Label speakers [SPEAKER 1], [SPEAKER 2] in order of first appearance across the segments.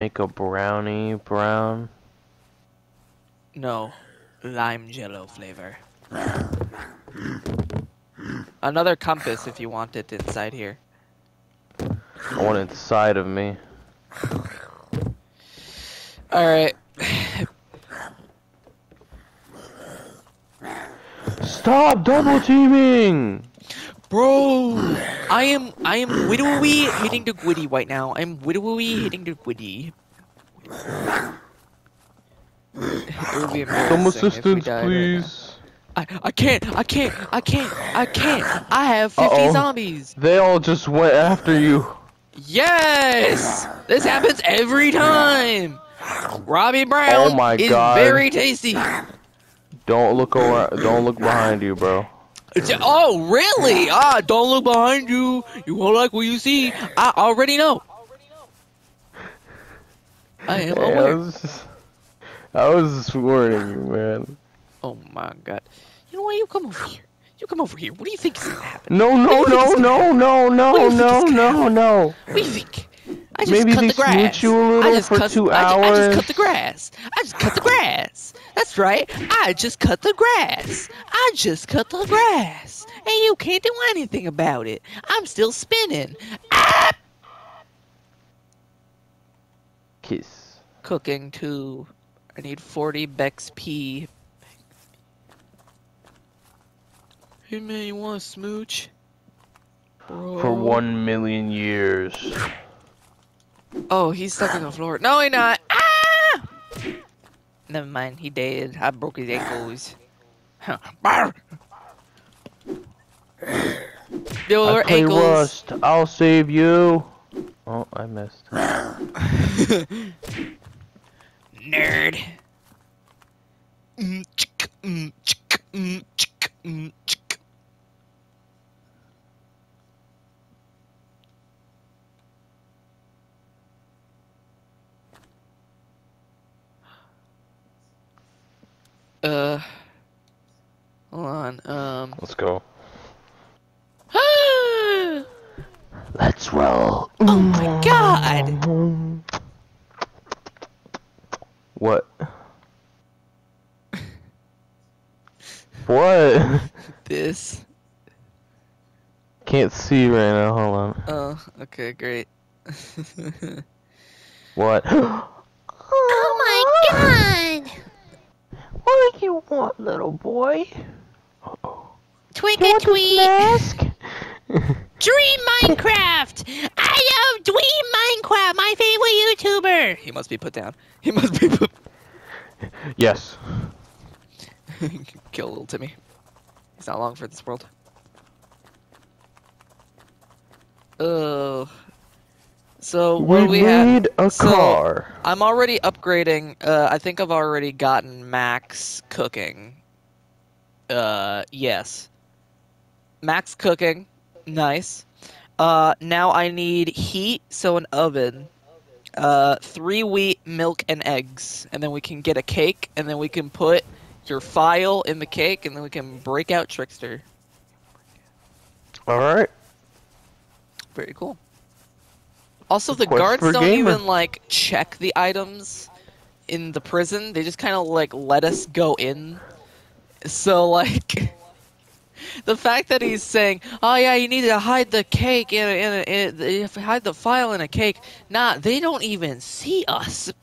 [SPEAKER 1] Make a brownie brown.
[SPEAKER 2] No, lime jello flavor. Another compass if you want it inside here.
[SPEAKER 1] I want it inside of me.
[SPEAKER 2] Alright.
[SPEAKER 1] Stop double teaming!
[SPEAKER 2] Bro! I am I am widowy hitting the gwitty right now. I'm widowy hitting the gwitty. It would be
[SPEAKER 1] Some
[SPEAKER 2] embarrassing if we
[SPEAKER 1] assistance,
[SPEAKER 2] right
[SPEAKER 1] please.
[SPEAKER 2] I, I can't, I can't, I can't, I can't. I have 50
[SPEAKER 1] Uh-oh.
[SPEAKER 2] zombies.
[SPEAKER 1] They all just went after you.
[SPEAKER 2] Yes! This happens every time. Robby Brown
[SPEAKER 1] Oh my
[SPEAKER 2] is
[SPEAKER 1] God.
[SPEAKER 2] very tasty.
[SPEAKER 1] Don't look around. Don't look behind you, bro.
[SPEAKER 2] It's- Oh, really? Ah, don't look behind you. You won't like what you see. I already know. I am
[SPEAKER 1] Hey, I
[SPEAKER 2] aware.
[SPEAKER 1] was just, I was just warning you, man.
[SPEAKER 2] Oh my god. You know what? You come over here. You come over here. What do you think is gonna happen?
[SPEAKER 1] No, no, no, no, no, no,
[SPEAKER 2] What do you think
[SPEAKER 1] no, no, no.
[SPEAKER 2] What do you think? I just
[SPEAKER 1] Maybe
[SPEAKER 2] cut
[SPEAKER 1] they
[SPEAKER 2] the grass.
[SPEAKER 1] you a little
[SPEAKER 2] I just
[SPEAKER 1] for
[SPEAKER 2] cut,
[SPEAKER 1] two
[SPEAKER 2] I, ju- I just cut the grass. I just cut the grass. That's right. I just cut the grass. I just cut the grass. And you can't do anything about it. I'm still spinning. Ah!
[SPEAKER 1] Kiss.
[SPEAKER 2] Cooking too. I need 40 Bex P. Hey man, you want a smooch? Bro.
[SPEAKER 1] For one million years.
[SPEAKER 2] Oh, he's stuck on the floor. No, he's not. Ah! Never mind. He dead. I broke his ankles. Barr! Your
[SPEAKER 1] I play
[SPEAKER 2] ankles.
[SPEAKER 1] Rust. I'll save you. Oh, I missed.
[SPEAKER 2] Nerd. Mm, chick, mm, chick, mm, chick, mm, chick. Uh, hold on. Um.
[SPEAKER 1] Let's go. Let's roll.
[SPEAKER 2] Oh my god!
[SPEAKER 1] What? what?
[SPEAKER 2] This.
[SPEAKER 1] Can't see right now. Hold on.
[SPEAKER 2] Oh, okay, great.
[SPEAKER 1] What?
[SPEAKER 3] Oh my god!
[SPEAKER 1] What do you want, little boy?
[SPEAKER 3] Tweak
[SPEAKER 1] You
[SPEAKER 3] a
[SPEAKER 1] want
[SPEAKER 3] tweet!
[SPEAKER 1] mask?
[SPEAKER 3] Dream Minecraft! I love Dream Minecraft, my favorite YouTuber!
[SPEAKER 2] he must be put down. He must be put.
[SPEAKER 1] yes.
[SPEAKER 2] Kill little Timmy. He's not long for this world. Oh. So what
[SPEAKER 1] we
[SPEAKER 2] do we have?
[SPEAKER 1] need a
[SPEAKER 2] So-
[SPEAKER 1] car.
[SPEAKER 2] I'm already upgrading. Uh, I think I've already gotten max cooking. Uh, yes. Max cooking, nice. Uh, now I need heat, so an oven. Uh, three wheat, milk, and eggs, and then we can get a cake, and then we can put your file in the cake, and then we can break out Trickster.
[SPEAKER 1] All right.
[SPEAKER 2] Very cool. Also, the guards don't
[SPEAKER 1] gamer.
[SPEAKER 2] even like check the items in the prison. They just kind of like let us go in. So like, the fact that he's saying, "Oh yeah, you need to hide the cake in a, in a, in a, hide the file in a cake," nah, they don't even see us.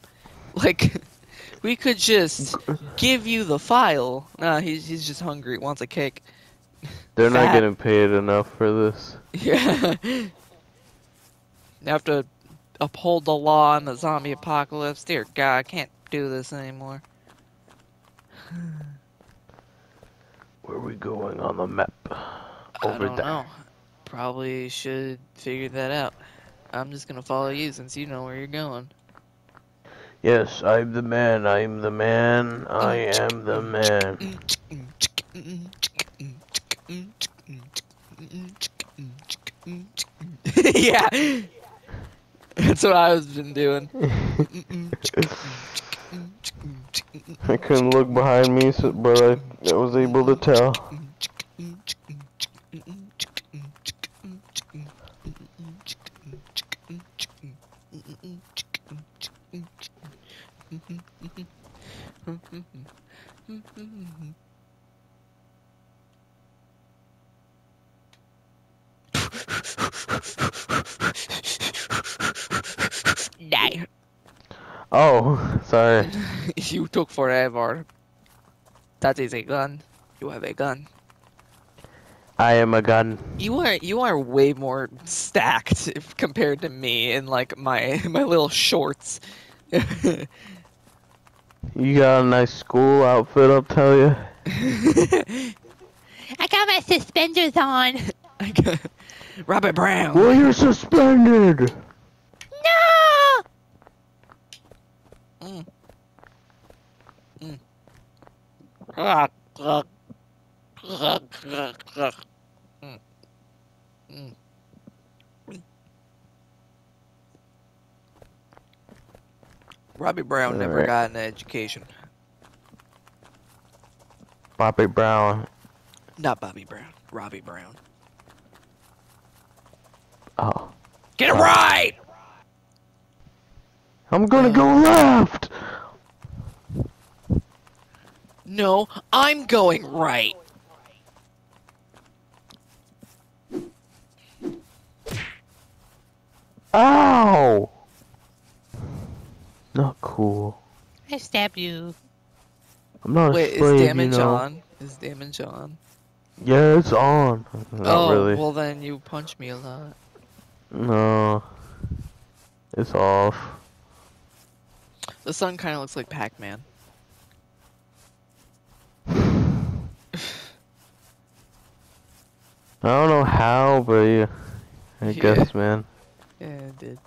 [SPEAKER 2] Like, we could just give you the file. Nah, he's he's just hungry, wants a cake.
[SPEAKER 1] They're not getting paid enough for this.
[SPEAKER 2] Yeah. Have to uphold the law in the zombie apocalypse. Dear God, I can't do this anymore.
[SPEAKER 1] Where are we going on the map?
[SPEAKER 2] I
[SPEAKER 1] Over
[SPEAKER 2] don't
[SPEAKER 1] there.
[SPEAKER 2] know. Probably should figure that out. I'm just gonna follow you since you know where you're going.
[SPEAKER 1] Yes, I'm the man. I'm the man. I am the man.
[SPEAKER 2] yeah. That's what I've been doing.
[SPEAKER 1] I couldn't look behind me, but I, I was able to tell. Oh, sorry.
[SPEAKER 2] you took forever. That is a gun. You have a gun.
[SPEAKER 1] I am a gun.
[SPEAKER 2] You are you are way more stacked if, compared to me in like my my little shorts.
[SPEAKER 1] You got a nice school outfit, I'll tell you.
[SPEAKER 3] I got my suspenders on.
[SPEAKER 2] Robert Brown.
[SPEAKER 1] Well, you're suspended.
[SPEAKER 3] No!
[SPEAKER 2] Ah, ah. Robby Brown never
[SPEAKER 1] Alright.
[SPEAKER 2] got an education.
[SPEAKER 1] Bobby Brown.
[SPEAKER 2] Not Bobby Brown. Robby Brown.
[SPEAKER 1] Oh.
[SPEAKER 2] Get it right!
[SPEAKER 1] I'm gonna go left.
[SPEAKER 2] No, I'm going right.
[SPEAKER 1] Ow. Not cool.
[SPEAKER 3] I stabbed you.
[SPEAKER 1] I'm not
[SPEAKER 2] Wait,
[SPEAKER 1] a slave,
[SPEAKER 2] is
[SPEAKER 1] you
[SPEAKER 2] damage
[SPEAKER 1] know.
[SPEAKER 2] on? Is damage on?
[SPEAKER 1] Yeah, it's on. Not
[SPEAKER 2] oh,
[SPEAKER 1] really.
[SPEAKER 2] well then you punch me a lot.
[SPEAKER 1] No. It's off.
[SPEAKER 2] The sun kind of looks like Pac-Man.
[SPEAKER 1] I don't know how, but yeah. I
[SPEAKER 2] Yeah.
[SPEAKER 1] guess, man.
[SPEAKER 2] Yeah, it did.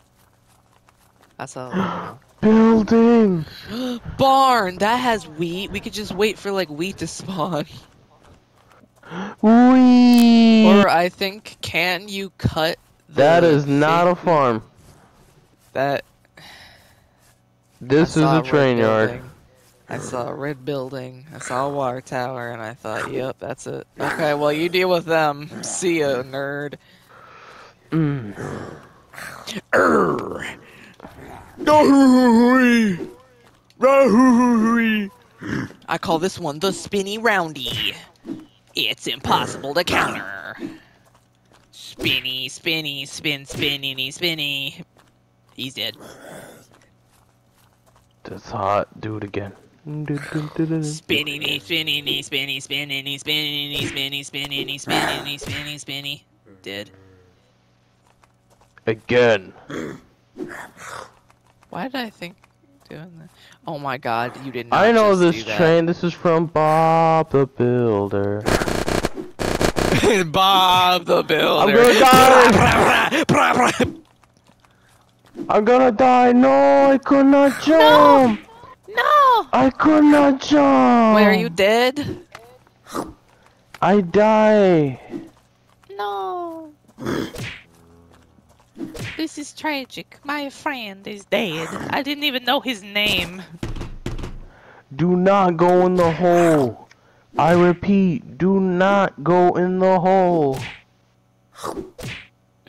[SPEAKER 2] I saw.
[SPEAKER 1] Building.
[SPEAKER 2] Barn that has wheat. We could just wait for like wheat to spawn.
[SPEAKER 1] Wee.
[SPEAKER 2] Or I think, can you cut? The
[SPEAKER 1] that is not a farm.
[SPEAKER 2] That
[SPEAKER 1] This
[SPEAKER 2] I
[SPEAKER 1] is a train yard.
[SPEAKER 2] building. I saw a red building. I saw a water tower, and I thought, "Yep, that's it." Okay, well, you deal with them. See ya, nerd.
[SPEAKER 1] Mm.
[SPEAKER 2] Urgh. I call this one the spinny roundy. It's impossible to counter. Spinny, spinny, spin, spinny, spinny. He's dead.
[SPEAKER 1] It's hot. Do it again.
[SPEAKER 2] Spinny knee, spinny knee, spinny, spinny spinny spinny, spinny spinny spinny, spinny. Dead.
[SPEAKER 1] Again.
[SPEAKER 2] Why did I think doing that? Oh my god, you didn't.
[SPEAKER 1] I know this train. This is from Bob the Builder.
[SPEAKER 2] Bob the Builder.
[SPEAKER 1] I'm gonna die. I'm gonna die. No, I could not jump.
[SPEAKER 3] No!
[SPEAKER 1] I could not jump.
[SPEAKER 2] Wait, are you dead?
[SPEAKER 1] I die.
[SPEAKER 3] No! This is tragic. My friend is dead. I didn't even know his name.
[SPEAKER 1] Do not go in the hole. I repeat, do not go in the hole.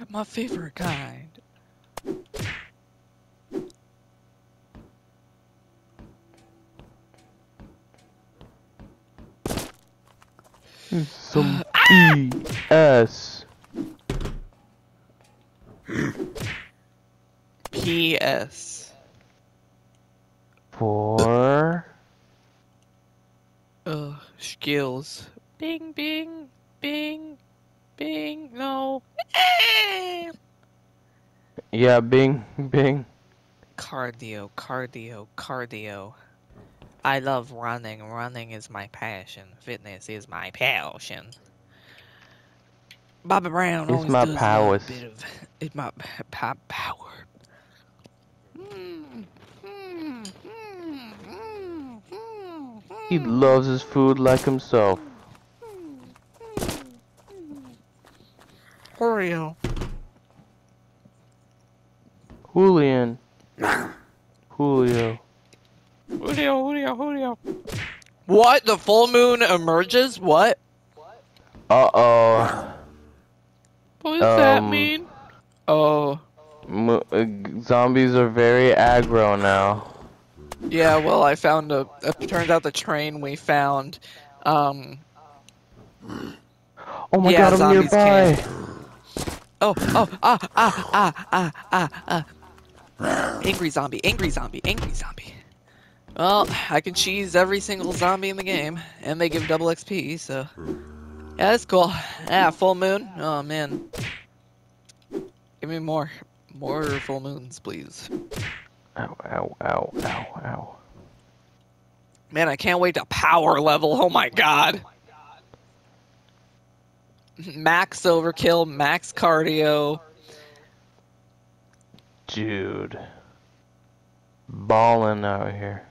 [SPEAKER 2] My favorite kind.
[SPEAKER 1] Some ah! BS.
[SPEAKER 2] P.S.
[SPEAKER 1] For
[SPEAKER 2] Ugh, skills. Bing, bing, bing, bing. No.
[SPEAKER 1] yeah, Bing, Bing.
[SPEAKER 2] Cardio, cardio, cardio. I love running. Running is my passion. Fitness is my passion. Bobby Brown
[SPEAKER 1] It's
[SPEAKER 2] always
[SPEAKER 1] my
[SPEAKER 2] does that
[SPEAKER 1] powers.
[SPEAKER 2] Bit of, it's my p- p- power.
[SPEAKER 1] He loves his food like himself.
[SPEAKER 2] Oreo.
[SPEAKER 1] Julian. Julio.
[SPEAKER 2] Julio, Julio, Julio. What? The full moon emerges? What?
[SPEAKER 1] Uh oh.
[SPEAKER 2] What does that
[SPEAKER 1] Um,
[SPEAKER 2] mean? Oh.
[SPEAKER 1] M- uh, zombies are very aggro now.
[SPEAKER 2] Yeah, well, I found a. It turns out the train we found. Um.
[SPEAKER 1] Oh my
[SPEAKER 2] Yeah,
[SPEAKER 1] god, I'm
[SPEAKER 2] zombies
[SPEAKER 1] nearby.
[SPEAKER 2] Oh, oh, ah, ah, ah, ah, ah, ah. Angry zombie, angry zombie, angry zombie. Well, I can cheese every single zombie in the game, and they give double XP, so. Yeah, that's cool. Yeah, full moon. Oh, man. Give me more. More full moons, please.
[SPEAKER 1] Ow, ow, ow, ow, ow.
[SPEAKER 2] Man, I can't wait to power level. Oh my god. Max overkill, max cardio.
[SPEAKER 1] Dude. Balling out here.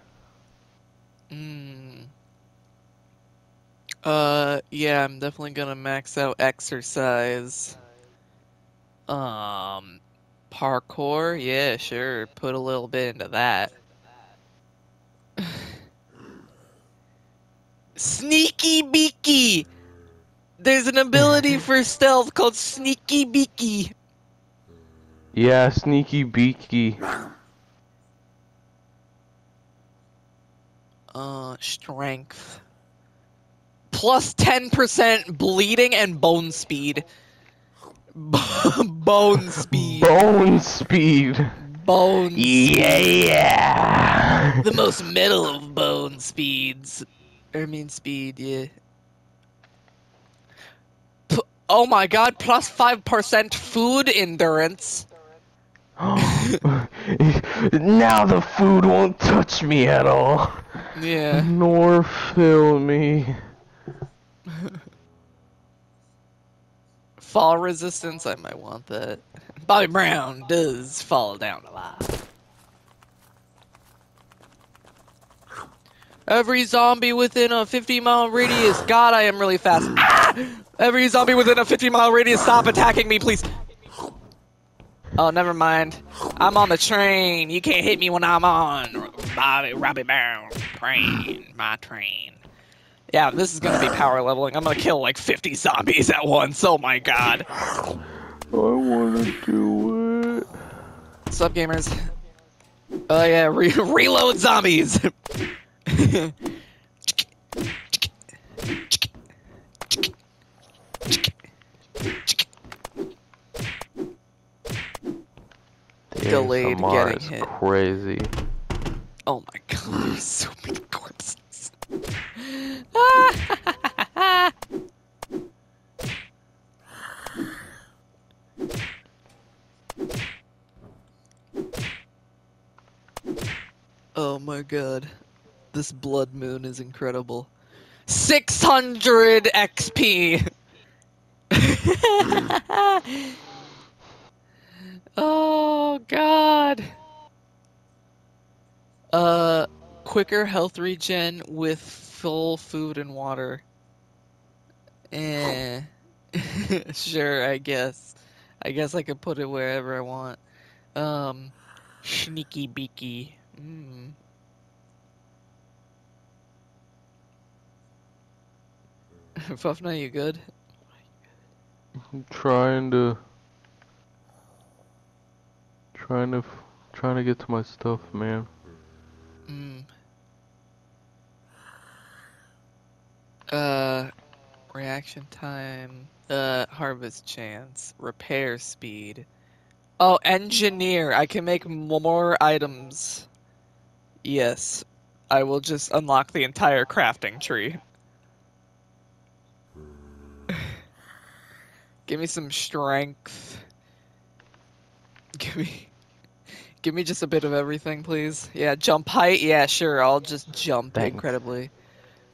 [SPEAKER 2] Mm. Uh, yeah, I'm definitely gonna max out exercise. Um, parkour, yeah, sure. Put a little bit into that. Sneaky beaky. There's an ability for stealth called sneaky beaky.
[SPEAKER 1] Yeah, sneaky beaky.
[SPEAKER 2] Uh, strength. Plus 10% bleeding and bone speed. bone speed.
[SPEAKER 1] Bone speed.
[SPEAKER 2] Bone
[SPEAKER 1] Yeah.
[SPEAKER 2] The most metal of bone speeds. I mean, speed, yeah. P- oh my god, plus 5% food endurance.
[SPEAKER 1] now the food won't touch me at all.
[SPEAKER 2] Yeah.
[SPEAKER 1] Nor fill me.
[SPEAKER 2] Fall resistance, I might want that. Bobby Brown does fall down a lot. Every zombie within a 50 mile radius. God, I am really fast. Ah! Every zombie within a 50 mile radius, stop attacking me, please. Oh, never mind. I'm on the train. You can't hit me when I'm on. Bobby, Robby Brown. Train. My train. Yeah, this is gonna be power leveling. I'm gonna kill like 50 zombies at once. Oh my god.
[SPEAKER 1] I wanna do it.
[SPEAKER 2] What's up, gamers? Oh yeah, re- reload zombies. Delayed
[SPEAKER 1] ASMR
[SPEAKER 2] getting
[SPEAKER 1] is
[SPEAKER 2] hit.
[SPEAKER 1] crazy.
[SPEAKER 2] oh my god, so many corpses. oh my god. This blood moon is incredible. 600 XP! oh god. Uh, quicker health regen with full food and water. Eh. sure, I guess. I guess I could put it wherever I want. Um, sneaky beaky. Mm. Fufna, you good?
[SPEAKER 1] I'm trying to. Trying to. Trying to get to my stuff, man.
[SPEAKER 2] Mm. Uh, reaction time. Uh, harvest chance. Repair speed. Oh, engineer. I can make more items. Yes. I will just unlock the entire crafting tree. Give me some strength. Give me. Give me just a bit of everything, please. Yeah, jump height. Yeah, sure. I'll just jump
[SPEAKER 1] Thanks.
[SPEAKER 2] incredibly.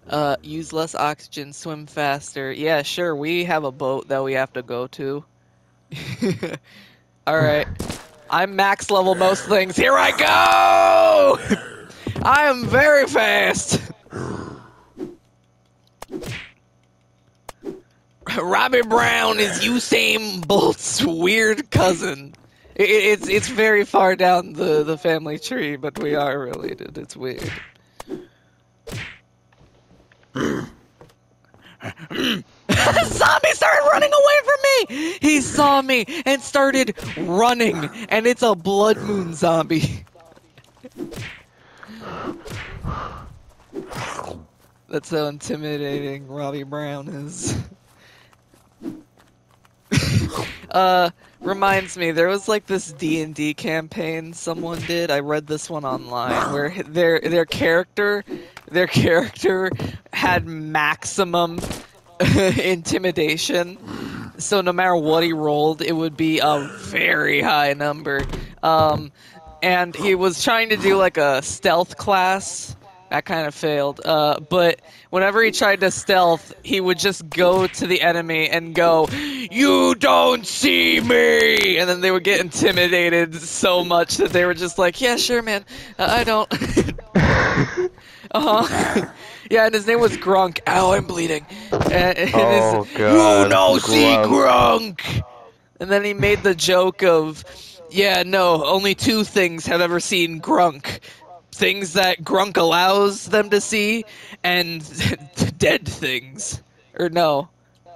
[SPEAKER 2] Uh, use less oxygen, swim faster. Yeah, sure. We have a boat that we have to go to. All right. I'm max level most things. Here I go! I am very fast. Robby Brown is Usain Bolt's weird cousin. I- I- It's it's very far down the, the family tree, but we are related. It's weird. Zombie started running away from me. He saw me and started running, and it's a blood moon zombie. That's how intimidating Robby Brown is. uh, reminds me, there was like this D and D campaign someone did. I read this one online where their their character, their character had maximum intimidation. So no matter what he rolled, it would be a very high number. Um, and he was trying to do like a stealth class. That kind of failed. Uh, but whenever he tried to stealth, he would just go to the enemy and go, "You don't see me," and then they would get intimidated so much that they were just like, "Yeah, sure, man, uh, I don't." uh huh. yeah, and his name was Grunk. Ow, I'm bleeding. And, and
[SPEAKER 1] Oh,
[SPEAKER 2] You
[SPEAKER 1] God,
[SPEAKER 2] no see
[SPEAKER 1] Grunk.
[SPEAKER 2] Grunk. And then he made the joke of, yeah, no, only two things have ever seen Grunk. Things that Grunk allows them to see, and dead things. Or no,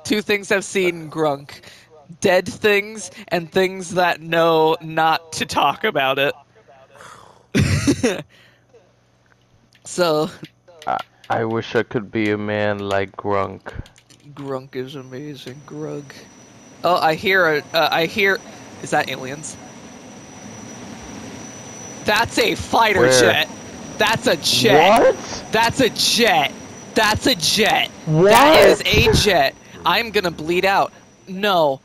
[SPEAKER 2] two things have seen Grunk. Dead things, and things that know not to talk about it. so,
[SPEAKER 1] I wish I could be a man like Grunk.
[SPEAKER 2] Grunk is amazing. Grug. Oh, I hear a. Uh, I hear. Is that aliens? That's a fighter
[SPEAKER 1] Where?
[SPEAKER 2] jet. That's a jet.
[SPEAKER 1] What?
[SPEAKER 2] That's a jet. That's a jet.
[SPEAKER 1] What?
[SPEAKER 2] That is a jet. I'm gonna bleed out. No.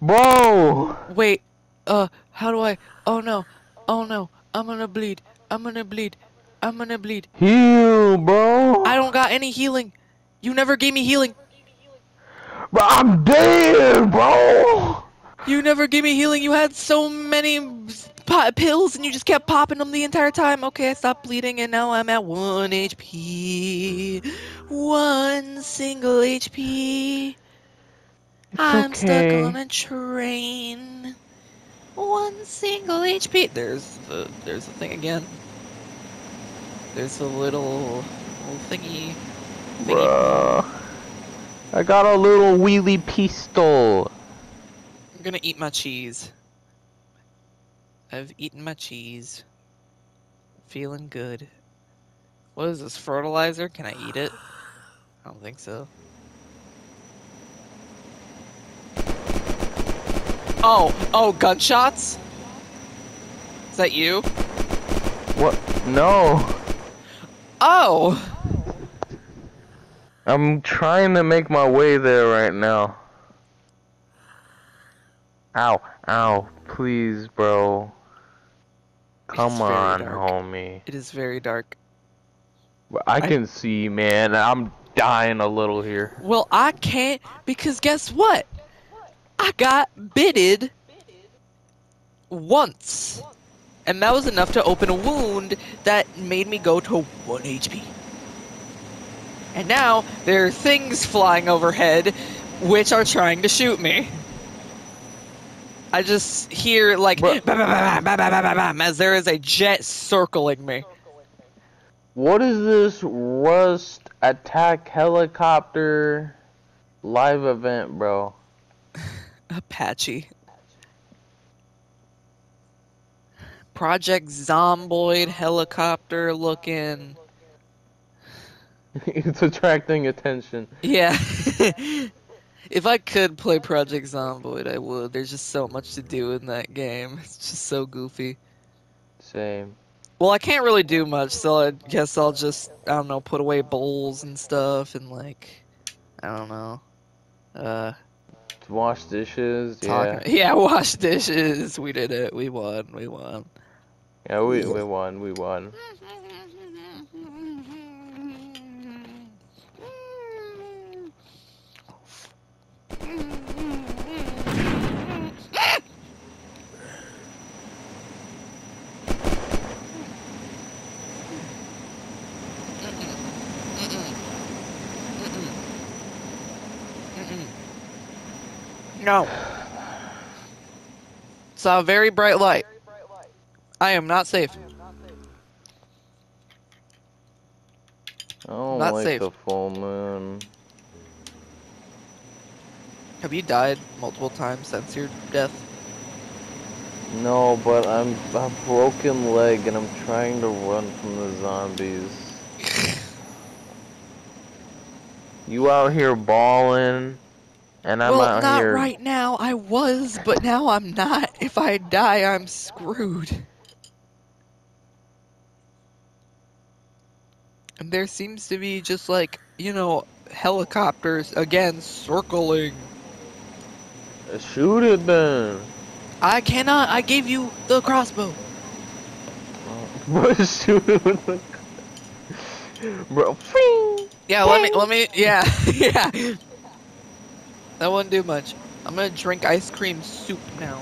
[SPEAKER 1] Bro!
[SPEAKER 2] Wait. Uh. How do I? Oh no. Oh no. I'm gonna bleed. I'm gonna bleed. I'm gonna bleed.
[SPEAKER 1] Heal, bro!
[SPEAKER 2] I don't got any healing. You never gave me healing.
[SPEAKER 1] Bro, I'm dead, bro!
[SPEAKER 2] You never gave me healing. You had so many pills and you just kept popping them the entire time. Okay, I stopped bleeding and now I'm at 1 HP. One single HP. I'm
[SPEAKER 1] okay.
[SPEAKER 2] stuck on a train. One single HP. There's the there's the thing again. There's a little little thingy. thingy.
[SPEAKER 1] Bruh. I got a little wheelie pistol.
[SPEAKER 2] I'm gonna eat my cheese. I've eaten my cheese. Feeling good. What is this, fertilizer? Can I eat it? I don't think so. Oh, oh, gunshots? Is that you?
[SPEAKER 1] What? No.
[SPEAKER 2] Oh!
[SPEAKER 1] I'm trying to make my way there right now. Ow, ow, please, bro. Come on,
[SPEAKER 2] dark.
[SPEAKER 1] homie.
[SPEAKER 2] It is very dark.
[SPEAKER 1] I
[SPEAKER 2] I-
[SPEAKER 1] can see, man. I'm dying a little here.
[SPEAKER 2] Well, I can't because guess what? I got bitted once. And that was enough to open a wound that made me go to 1 HP. And now there are things flying overhead which are trying to shoot me. I just hear like bah, bah, bah, as there is a jet circling me.
[SPEAKER 1] What is this Rust attack helicopter live event, bro?
[SPEAKER 2] Apache. Project Zomboid helicopter looking.
[SPEAKER 1] it's attracting attention.
[SPEAKER 2] Yeah. if I could play Project Zomboid, I would. There's just so much to do in that game. It's just so goofy.
[SPEAKER 1] Same.
[SPEAKER 2] Well, I can't really do much, so I guess I'll just, I don't know, put away bowls and stuff and, like, I don't know. Uh,
[SPEAKER 1] Wash dishes, yeah.
[SPEAKER 2] Yeah, wash dishes. We did it. We won. We won.
[SPEAKER 1] Yeah, we, we won, we won.
[SPEAKER 2] No. Saw a very bright light. I am not safe.
[SPEAKER 1] I don't
[SPEAKER 2] Not
[SPEAKER 1] like
[SPEAKER 2] safe.
[SPEAKER 1] the full moon.
[SPEAKER 2] Have you died multiple times since your death?
[SPEAKER 1] No, but I'm a broken leg and I'm trying to run from the zombies. You out here balling, and I'm
[SPEAKER 2] well,
[SPEAKER 1] out
[SPEAKER 2] not
[SPEAKER 1] here.
[SPEAKER 2] right now. I was, but now I'm not. If I die, I'm screwed. And there seems to be just like, you know, helicopters again circling.
[SPEAKER 1] Uh, shoot it then.
[SPEAKER 2] I cannot. I gave you the crossbow.
[SPEAKER 1] Bro, shoot it with the. Bro.
[SPEAKER 2] Yeah, let me, let me, yeah, yeah. That wouldn't do much. I'm gonna drink ice cream soup now.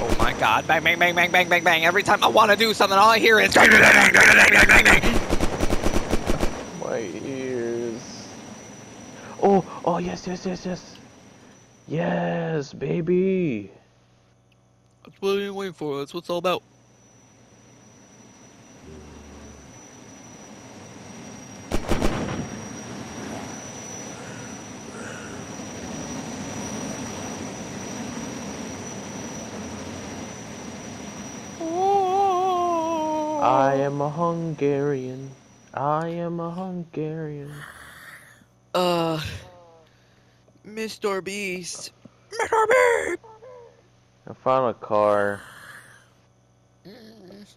[SPEAKER 2] Oh my god, bang, bang, bang, bang, bang, bang, bang. Every time I want to do something, all I hear is. bang! Bang! Bang! Bang! Bang! Bang!
[SPEAKER 1] My ears. Oh, oh yes, yes, yes, yes. Yes, baby.
[SPEAKER 2] That's what I'm waiting for. That's what it's all about.
[SPEAKER 1] I am a Hungarian. I am a Hungarian.
[SPEAKER 2] Uh, Mr. Beast. Mr. Beast.
[SPEAKER 1] I found a car.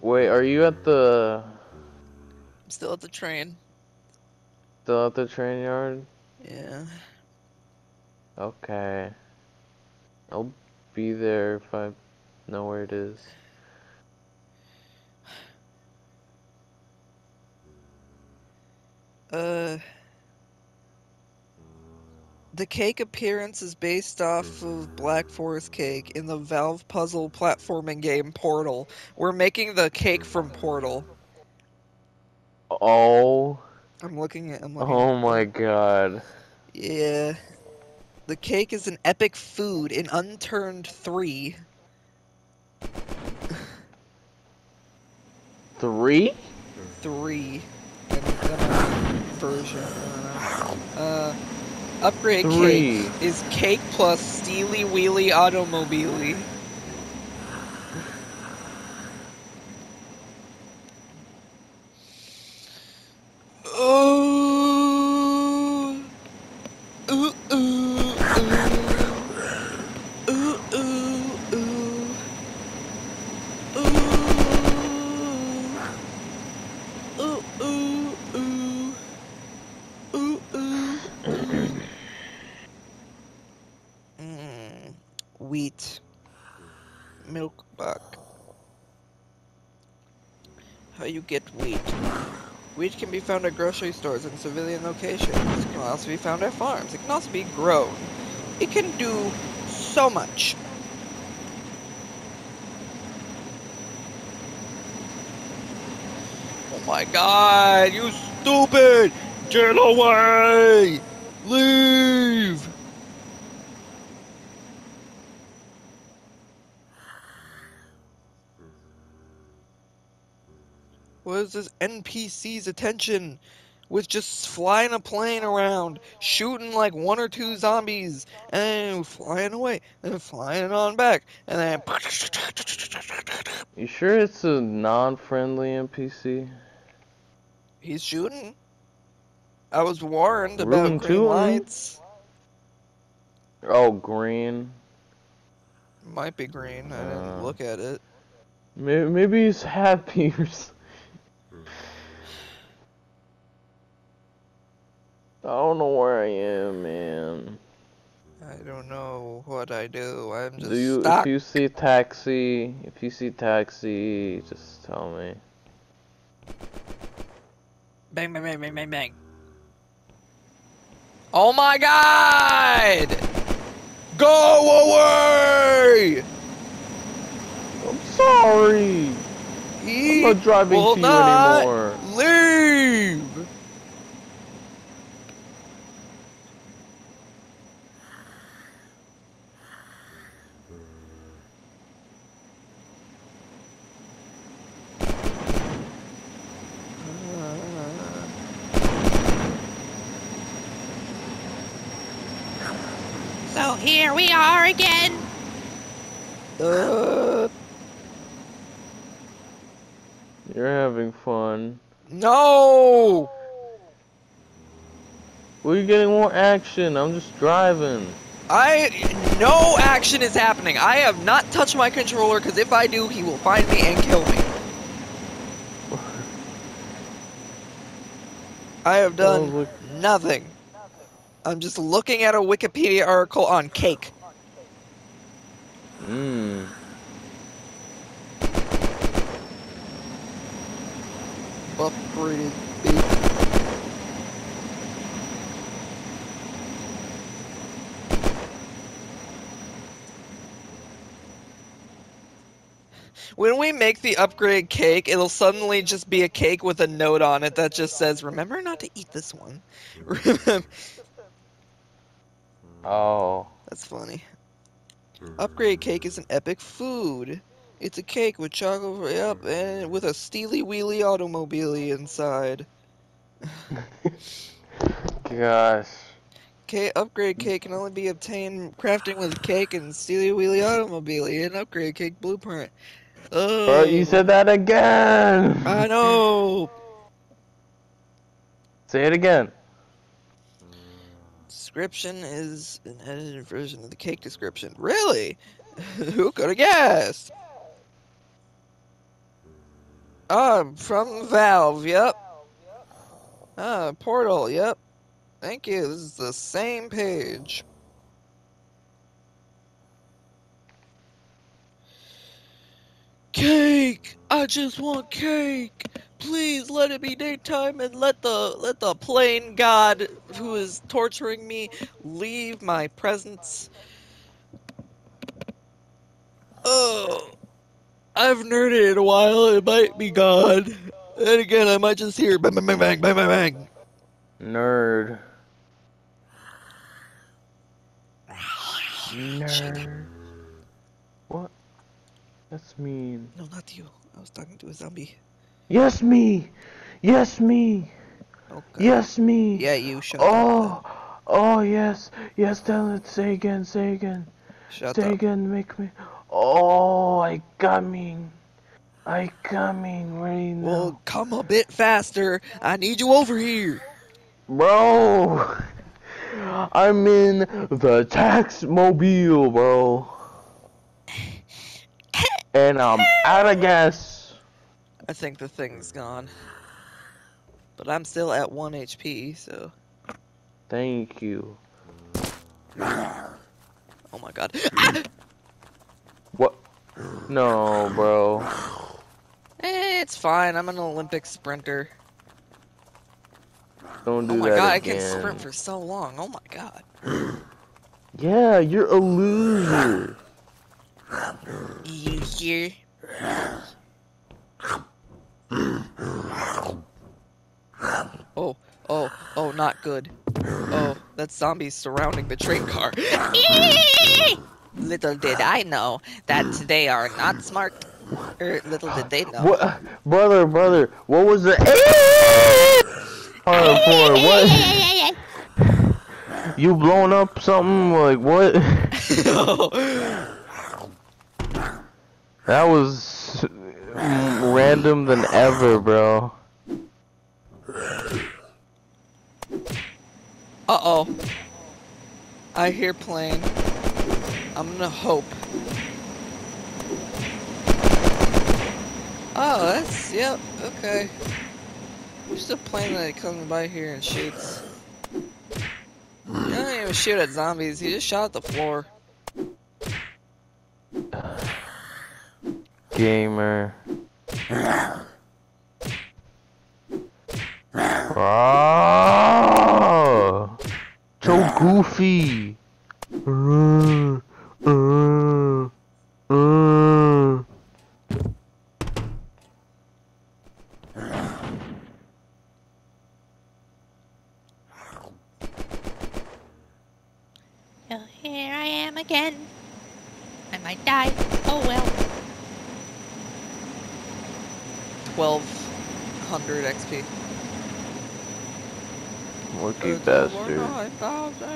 [SPEAKER 1] Wait, are you at the
[SPEAKER 2] I'm still at the train.
[SPEAKER 1] still at the train yard?
[SPEAKER 2] Yeah.
[SPEAKER 1] Okay. I'll be there if I know where it is.
[SPEAKER 2] Uh. The cake appearance is based off of Black Forest Cake in the Valve puzzle platforming game Portal. We're making the cake from Portal.
[SPEAKER 1] Oh,
[SPEAKER 2] I'm looking at. I'm looking.
[SPEAKER 1] oh my god.
[SPEAKER 2] Yeah. The cake is an epic food in Unturned 3.
[SPEAKER 1] Three?
[SPEAKER 2] 3. Version. I don't know. Uh, upgrade
[SPEAKER 1] Three.
[SPEAKER 2] cake is cake plus Steely Wheelie Automobile. Oh. Ooh, ooh, ooh. Ooh, ooh, ooh. Ooh. Ooh, ooh, ooh. Ooh, ooh, ooh. Mm, wheat. Milk buck. How you get wheat? Wheat can be found at grocery stores and civilian locations. It can also be found at farms. It can also be grown. It can do so much. Oh my god, you stupid! Get away! Leave! This NPC's attention with just flying a plane around, shooting like one or two zombies, and flying away, and flying on back, and then.
[SPEAKER 1] You sure it's a non-friendly NPC?
[SPEAKER 2] He's shooting. I was warned about
[SPEAKER 1] Rooting
[SPEAKER 2] green lights.
[SPEAKER 1] Oh, green.
[SPEAKER 2] Might be green. I didn't
[SPEAKER 1] Uh.
[SPEAKER 2] look at it.
[SPEAKER 1] Maybe, maybe he's happy or something. I don't know where I am, man.
[SPEAKER 2] I don't know what I do. I'm just
[SPEAKER 1] Do you,
[SPEAKER 2] stuck.
[SPEAKER 1] if you see taxi, if you see taxi, just tell me.
[SPEAKER 2] Bang, bang, bang, bang, bang, bang. Oh my god! Go away!
[SPEAKER 1] I'm sorry.
[SPEAKER 2] He
[SPEAKER 1] I'm not driving to you anymore.
[SPEAKER 2] leave!
[SPEAKER 3] we are again.
[SPEAKER 2] Uh.
[SPEAKER 1] You're having fun.
[SPEAKER 2] No!
[SPEAKER 1] We're getting more action. I'm just driving.
[SPEAKER 2] I no action is happening. I have not touched my controller because if I do, he will find me and kill me. I have done
[SPEAKER 1] oh,
[SPEAKER 2] nothing. I'm just looking at a Wikipedia article on cake.
[SPEAKER 1] Mmm.
[SPEAKER 2] Upgraded beef. When we make the upgrade cake, it'll suddenly just be a cake with a note on it that just says, "Remember not to eat this one."
[SPEAKER 1] Oh.
[SPEAKER 2] That's funny. Upgrade cake is an epic food. It's a cake with chocolate, yep, and with a steely wheelie automobile inside.
[SPEAKER 1] Gosh.
[SPEAKER 2] Okay, upgrade cake can only be obtained crafting with cake and steely wheelie automobile and upgrade cake blueprint. Oh,
[SPEAKER 1] you said that again.
[SPEAKER 2] I know.
[SPEAKER 1] Say it again.
[SPEAKER 2] Description is an edited version of the cake description. Really? Who could have guessed? Ah, from Valve. Yep. Ah, Portal. Yep. Thank you. This is the same page. Cake! I just want cake! Please let it be daytime and let the let the plane god who is torturing me leave my presence. Oh, I've nerded in a while. It might be God. And again, I might just hear bang bang bang bang bang bang bang.
[SPEAKER 1] Nerd. Nerd. What? That's mean.
[SPEAKER 2] No, not you. I was talking to a zombie.
[SPEAKER 1] Yes, me. Yes, me.
[SPEAKER 2] Okay.
[SPEAKER 1] Yes, me.
[SPEAKER 2] Yeah, you shut up.
[SPEAKER 1] Oh. Oh, yes. Yes, tell it. Say again. Say again.
[SPEAKER 2] Shut
[SPEAKER 1] Say
[SPEAKER 2] up.
[SPEAKER 1] again. Make me. Oh, I coming. I coming right now.
[SPEAKER 2] Well, come a bit faster. I need you over here.
[SPEAKER 1] Bro, I'm in the tax mobile, bro. And I'm out of gas.
[SPEAKER 2] I think the thing's gone. But I'm still at 1 HP, so.
[SPEAKER 1] Thank you.
[SPEAKER 2] Oh my god.
[SPEAKER 1] What? No, bro.
[SPEAKER 2] Eh, it's fine. I'm an Olympic sprinter.
[SPEAKER 1] Don't do that.
[SPEAKER 2] Oh my
[SPEAKER 1] that
[SPEAKER 2] god, I can sprint for so long. Oh my god.
[SPEAKER 1] Yeah, you're a loser.
[SPEAKER 2] You here? Oh, oh, oh, not good. Oh, that's zombies surrounding the train car. little did I know that they are not smart. Or little did they know.
[SPEAKER 1] What, brother, brother? What was the? On, for what? You blowing up something? Like what? That was random than ever, bro.
[SPEAKER 2] Uh oh. I hear plane. I'm gonna hope. Oh, that's yep. Okay. There's a plane that comes by here and shoots. He doesn't even shoot at zombies. He just shot at the floor.
[SPEAKER 1] Gamer. Ah, so goofy. Uh, uh, uh.
[SPEAKER 3] Well, here I am again. I might die. Oh well.
[SPEAKER 2] 1200 XP.
[SPEAKER 1] Lucky
[SPEAKER 2] It's over
[SPEAKER 1] bastard.
[SPEAKER 2] 9,000.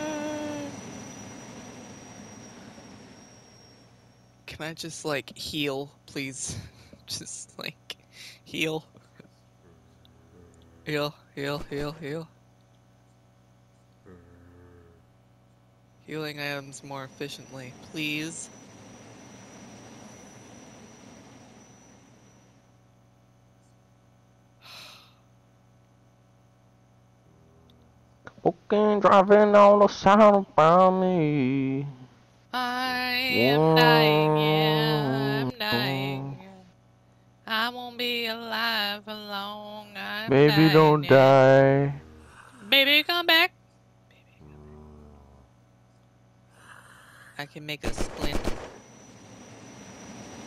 [SPEAKER 2] Can I just like heal, please? Just like heal. Heal, heal, heal, heal. Healing items more efficiently, please.
[SPEAKER 1] Okay, driving on the sound of me.
[SPEAKER 3] I am dying, yeah, I'm dying. I won't be alive for long. I'm
[SPEAKER 1] Baby,
[SPEAKER 3] dying,
[SPEAKER 1] don't
[SPEAKER 3] yeah.
[SPEAKER 1] die.
[SPEAKER 3] Baby, come back.
[SPEAKER 2] I can make a splint.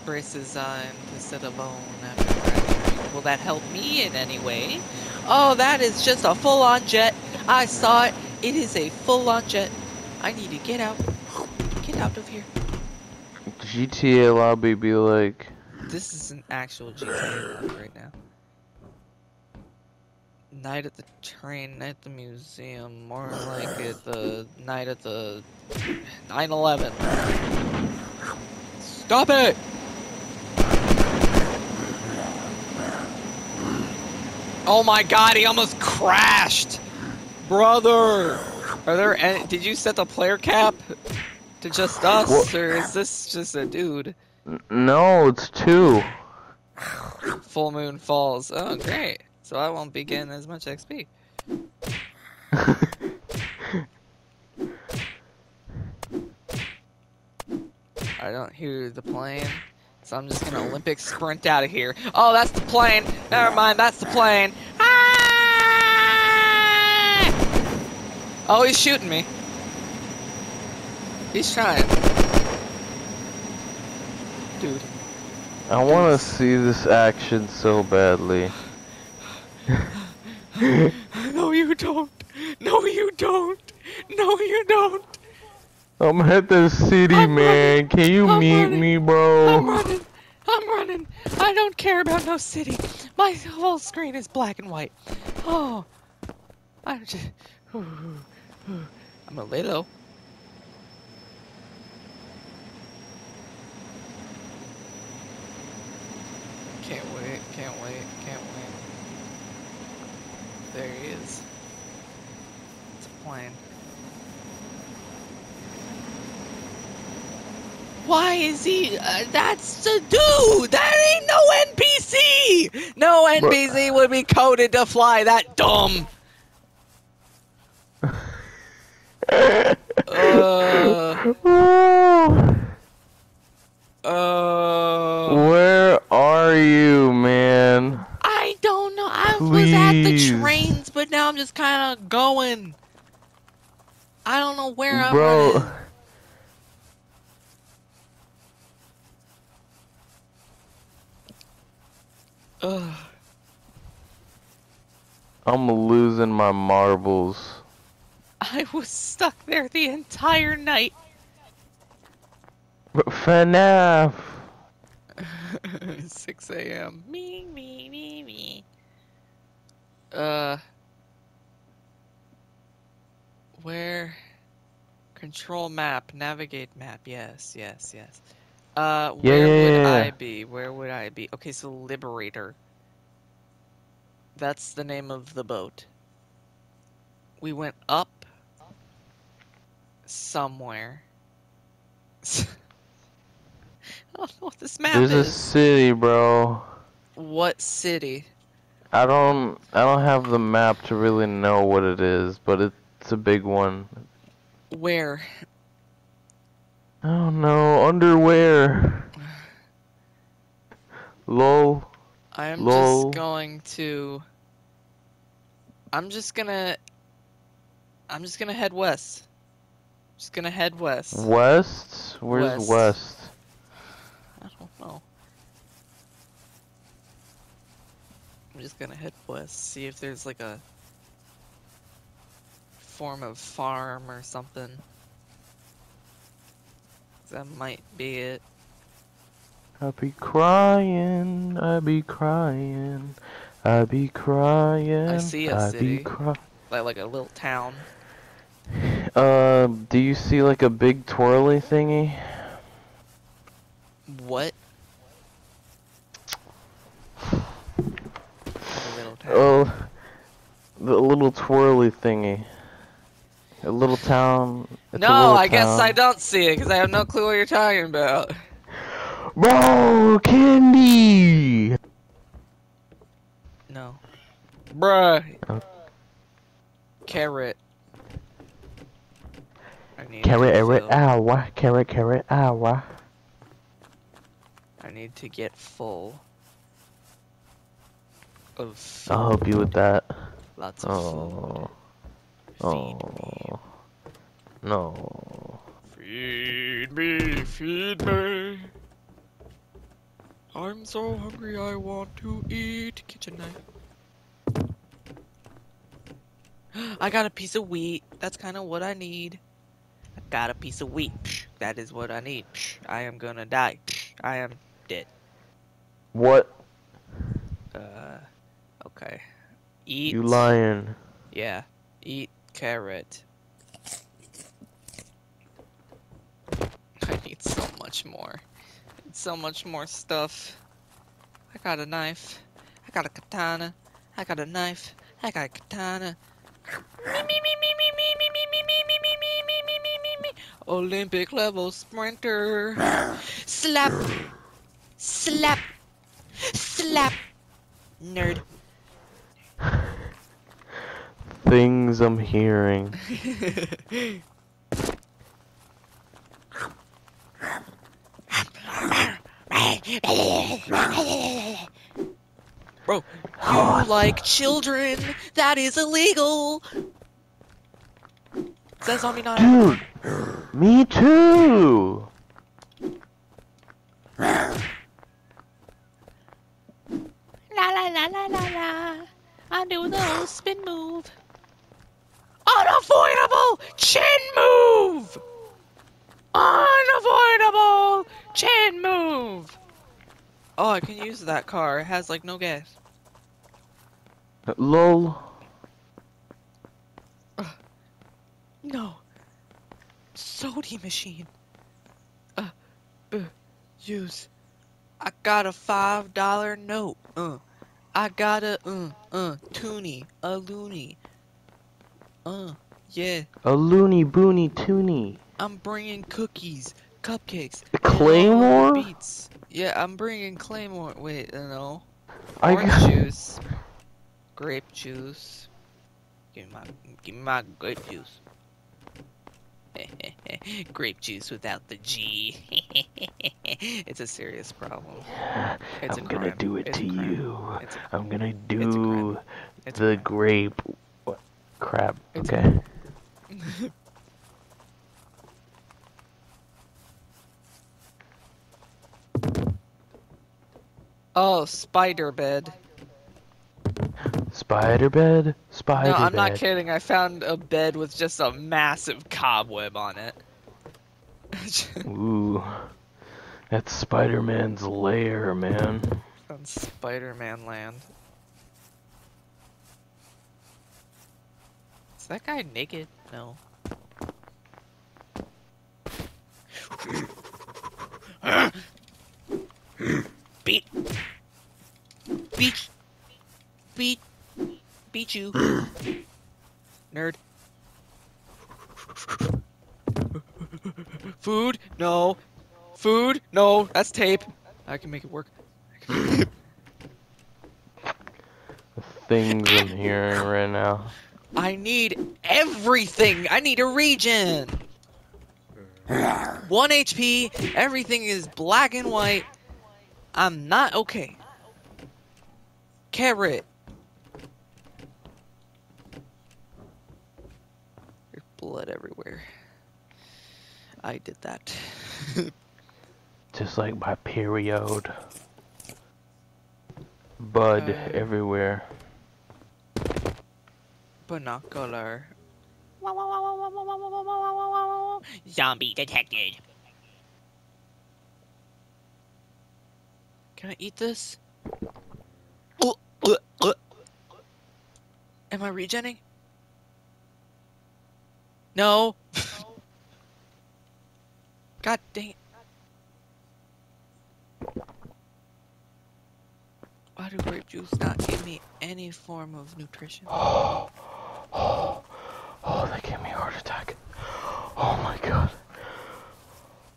[SPEAKER 2] Braces on instead of bone. Will that help me in any way? Oh, that is just a full-on jet. I saw it. It is a full-on jet. I need to get out. Get out of here.
[SPEAKER 1] GTA lobby be like,
[SPEAKER 2] This is an actual GTA lobby right now. Night at the train, night at the museum, more like it the night at the 9/11. Stop it! Oh my god, he almost crashed! Brother! Are there any, did you set the player cap to just us,
[SPEAKER 1] What?
[SPEAKER 2] or is this just a dude?
[SPEAKER 1] No, it's two.
[SPEAKER 2] Full Moon Falls. Oh, great. So I won't be getting as much XP. I don't hear the plane, so I'm just gonna Olympic sprint out of here. Oh, that's the plane. Never mind, that's the plane. Ah! Oh, he's shooting me. He's trying. Dude.
[SPEAKER 1] I want to see this action so badly.
[SPEAKER 2] No, you don't. No, you don't. No, you don't.
[SPEAKER 1] I'm at the city,
[SPEAKER 2] I'm
[SPEAKER 1] man.
[SPEAKER 2] running.
[SPEAKER 1] Can you
[SPEAKER 2] I'm
[SPEAKER 1] meet
[SPEAKER 2] running.
[SPEAKER 1] me,
[SPEAKER 2] I'm running. I'm running. I don't care about no city. My whole screen is black and white. Oh, I'm just. I'm gonna lay low. Can't wait. Can't wait. Can't wait. There he is. It's plane. Why is he? Uh, that's the dude. That ain't no NPC. No NPC would be coded to fly that dumb. Uh, uh,
[SPEAKER 1] Where are you, man?
[SPEAKER 2] I don't know. I was at the
[SPEAKER 1] Please.
[SPEAKER 2] trains, but now I'm just kind of going. I don't know where I'm
[SPEAKER 1] Bro,
[SPEAKER 2] running. Ugh.
[SPEAKER 1] I'm losing my marbles.
[SPEAKER 3] I was stuck there the entire night.
[SPEAKER 1] But FNAF.
[SPEAKER 2] 6 a.m.
[SPEAKER 3] Me, me, me, me.
[SPEAKER 2] Uh, where? Control map, navigate map. Yes, yes, yes. Uh,
[SPEAKER 1] Yeah,
[SPEAKER 2] where
[SPEAKER 1] yeah,
[SPEAKER 2] would
[SPEAKER 1] yeah,
[SPEAKER 2] I be? Where would I be? Okay, so Liberator. That's the name of the boat. We went up somewhere. I don't know what this map
[SPEAKER 1] There's a
[SPEAKER 2] is.
[SPEAKER 1] city, bro.
[SPEAKER 2] What city?
[SPEAKER 1] I don't I don't have the map to really know what it is, but it's a big one.
[SPEAKER 2] Where?
[SPEAKER 1] Oh don't. Underwear. Lol.
[SPEAKER 2] I am
[SPEAKER 1] Lol.
[SPEAKER 2] just going to. I'm just gonna. I'm just gonna head west. Just gonna head west.
[SPEAKER 1] West? Where's
[SPEAKER 2] West.
[SPEAKER 1] west?
[SPEAKER 2] I don't know. I'm just gonna head west, see if there's like a form of farm or something. That might be it.
[SPEAKER 1] I be crying, I be crying, I be crying.
[SPEAKER 2] I see a
[SPEAKER 1] I
[SPEAKER 2] city. Like like a little town.
[SPEAKER 1] Uh, do you see like a big twirly thingy?
[SPEAKER 2] What? Oh, a little town.
[SPEAKER 1] Oh, little twirly thingy. A little town.
[SPEAKER 2] no,
[SPEAKER 1] little
[SPEAKER 2] I guess. I don't see it because I have no clue what you're talking about.
[SPEAKER 1] Bro, candy!
[SPEAKER 2] No. Bruh.
[SPEAKER 1] Oh.
[SPEAKER 2] Carrot.
[SPEAKER 1] Carrot, carrot, hour. Carrot, carrot, hour.
[SPEAKER 2] I need to get full of food.
[SPEAKER 1] I'll help you with that.
[SPEAKER 2] Lots of
[SPEAKER 1] Oh.
[SPEAKER 2] food. Feed me.
[SPEAKER 1] Oh. No.
[SPEAKER 2] Feed me, feed me. I'm so hungry, I want to eat. Kitchen knife. I got a piece of wheat. That's kind of what I need. I got a piece of wheat. That is what I need. I am gonna die. I am dead.
[SPEAKER 1] What?
[SPEAKER 2] Uh, okay. Eat.
[SPEAKER 1] You lying.
[SPEAKER 2] Yeah. Eat Carrot. I need so much more. So much more stuff. I got a knife. I got a katana. I got a knife. I got a katana. Olympic level sprinter. Slap. Slap. Slap. Nerd.
[SPEAKER 1] Things I'm hearing.
[SPEAKER 2] Bro, you like children? That is illegal. Says on me not.
[SPEAKER 1] Dude! Me too!
[SPEAKER 3] La la la la la la. I do the old spin move. Unavoidable chin move. Unavoidable chin move.
[SPEAKER 2] Oh, I can use that car. It has like no gas.
[SPEAKER 1] LOL.
[SPEAKER 2] No. Sody machine. Uh, uh, use. I got a five dollar note. Uh, I got a uh uh toonie a loony. Uh, yeah.
[SPEAKER 1] A loony boony toony.
[SPEAKER 2] I'm bringing cookies, cupcakes,
[SPEAKER 1] claymore?
[SPEAKER 2] Beats. Yeah, I'm bringing claymore. Wait, uh, no.
[SPEAKER 1] I
[SPEAKER 2] Orange
[SPEAKER 1] got-
[SPEAKER 2] juice, grape juice. Give me my, give me my grape juice. grape juice without the G. it's a serious problem. It's
[SPEAKER 1] I'm
[SPEAKER 2] a
[SPEAKER 1] gonna
[SPEAKER 2] crime.
[SPEAKER 1] do it
[SPEAKER 2] It's
[SPEAKER 1] to you. I'm gonna do
[SPEAKER 2] crime. it's a
[SPEAKER 1] the grape. What? Crap.
[SPEAKER 2] It's
[SPEAKER 1] Okay.
[SPEAKER 2] oh, spider bed.
[SPEAKER 1] Spider bed. Spider
[SPEAKER 2] No, I'm
[SPEAKER 1] bed.
[SPEAKER 2] not kidding. I found a bed with just a massive cobweb on it.
[SPEAKER 1] Ooh. That's Spider Man's lair, man.
[SPEAKER 2] on Spider-Man land. Is that guy naked? No. Beat. Beat. Beat. Beat you. Nerd. Food? No. Food? No. That's tape. I can make it work.
[SPEAKER 1] The things I'm hearing right now.
[SPEAKER 2] I need everything. I need a regen. One HP. Everything is black and white. I'm not okay. Carrot. There's blood everywhere. I did that.
[SPEAKER 1] Just like my period. Bud
[SPEAKER 2] Uh.
[SPEAKER 1] everywhere.
[SPEAKER 2] Binocular.
[SPEAKER 3] Zombie detected.
[SPEAKER 2] Can I eat this? Am I regenning? No. God dang it. Why do grape juice not give me any form of nutrition?
[SPEAKER 1] Oh, oh, that gave me a heart attack. Oh my god.